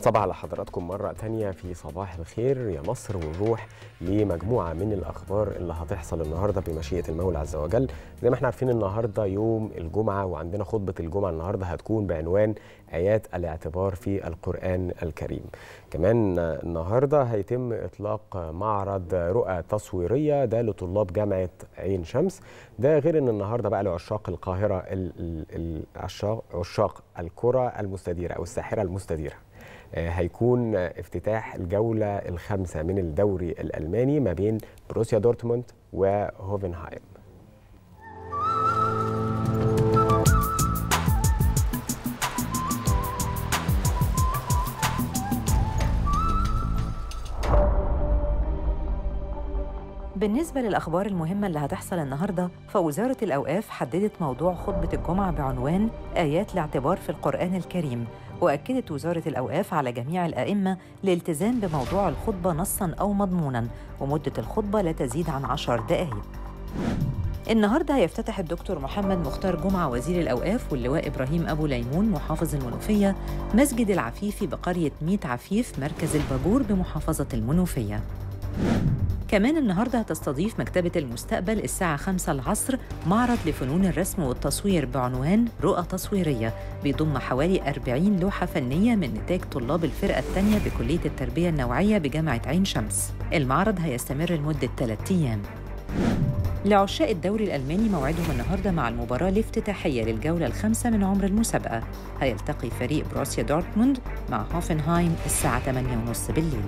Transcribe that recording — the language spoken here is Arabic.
صباح على حضراتكم مرة تانية في صباح الخير يا مصر ونروح لمجموعة من الأخبار اللي هتحصل النهاردة بمشيئة المولى عز وجل. زي ما إحنا عارفين النهاردة يوم الجمعة وعندنا خطبة الجمعة النهاردة هتكون بعنوان آيات الاعتبار في القرآن الكريم. كمان النهاردة هيتم إطلاق معرض رؤى تصويرية ده لطلاب جامعة عين شمس. ده غير إن النهاردة بقى لعشاق القاهرة عشاق الكرة المستديرة أو الساحرة المستديرة. هيكون افتتاح الجولة الخامسة من الدوري الألماني ما بين بروسيا دورتموند وهوفنهايم. بالنسبة للأخبار المهمة اللي هتحصل النهاردة فوزارة الأوقاف حددت موضوع خطبة الجمعة بعنوان آيات الاعتبار في القرآن الكريم وأكدت وزارة الأوقاف على جميع الأئمة الالتزام بموضوع الخطبة نصاً أو مضموناً ومدة الخطبة لا تزيد عن عشر دقائق النهارده هيفتتح الدكتور محمد مختار جمعة وزير الأوقاف واللواء إبراهيم أبو ليمون محافظ المنوفية مسجد العفيفي بقرية ميت عفيف مركز الباجور بمحافظة المنوفية. كمان النهارده هتستضيف مكتبة المستقبل الساعة 5 العصر معرض لفنون الرسم والتصوير بعنوان رؤى تصويرية بيضم حوالي 40 لوحة فنية من نتاج طلاب الفرقة الثانية بكلية التربية النوعية بجامعة عين شمس. المعرض هيستمر لمدة 3 أيام. لعشاق الدوري الألماني موعدهم النهاردة مع المباراة الافتتاحية للجولة الخامسة من عمر المسابقة هيلتقي فريق بروسيا دورتموند مع هوفنهايم الساعة 8:30 بالليل